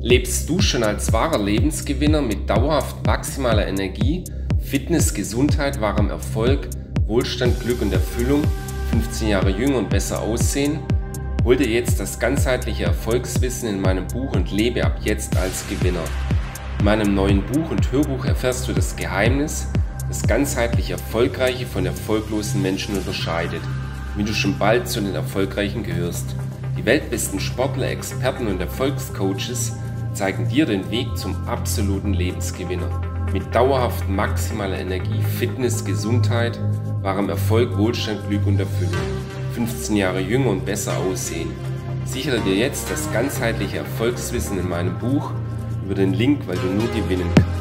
Lebst du schon als wahrer Lebensgewinner mit dauerhaft maximaler Energie, Fitness, Gesundheit, wahrem Erfolg, Wohlstand, Glück und Erfüllung, 15 Jahre jünger und besser aussehen? Hol dir jetzt das ganzheitliche Erfolgswissen in meinem Buch und lebe ab jetzt als Gewinner. In meinem neuen Buch und Hörbuch erfährst du das Geheimnis, das ganzheitlich Erfolgreiche von erfolglosen Menschen unterscheidet, wie du schon bald zu den Erfolgreichen gehörst. Die weltbesten Sportler, Experten und Erfolgscoaches zeigen dir den Weg zum absoluten Lebensgewinner. Mit dauerhaft maximaler Energie, Fitness, Gesundheit, wahrem Erfolg, Wohlstand, Glück und Erfüllung. 15 Jahre jünger und besser aussehen. Sichere dir jetzt das ganzheitliche Erfolgswissen in meinem Buch über den Link, weil du nur gewinnen kannst.